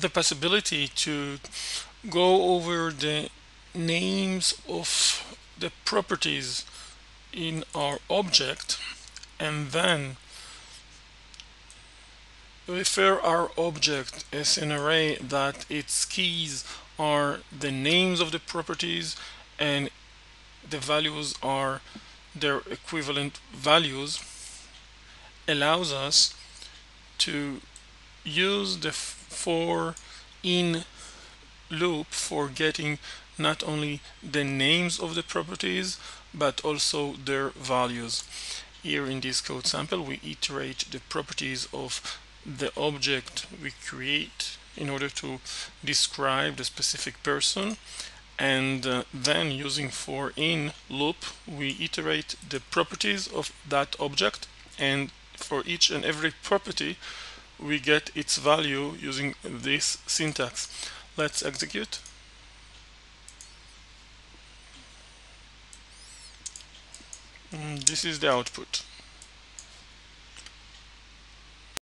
the possibility to go over the names of the properties in our object and then refer our object as an array that its keys are the names of the properties and the values are their equivalent values allows us to use the for in loop for getting not only the names of the properties but also their values. Here in this code sample we iterate the properties of the object we create in order to describe the specific person. And uh, then using for in loop we iterate the properties of that object. And for each and every property we get its value using this syntax. Let's execute. Mm, this is the output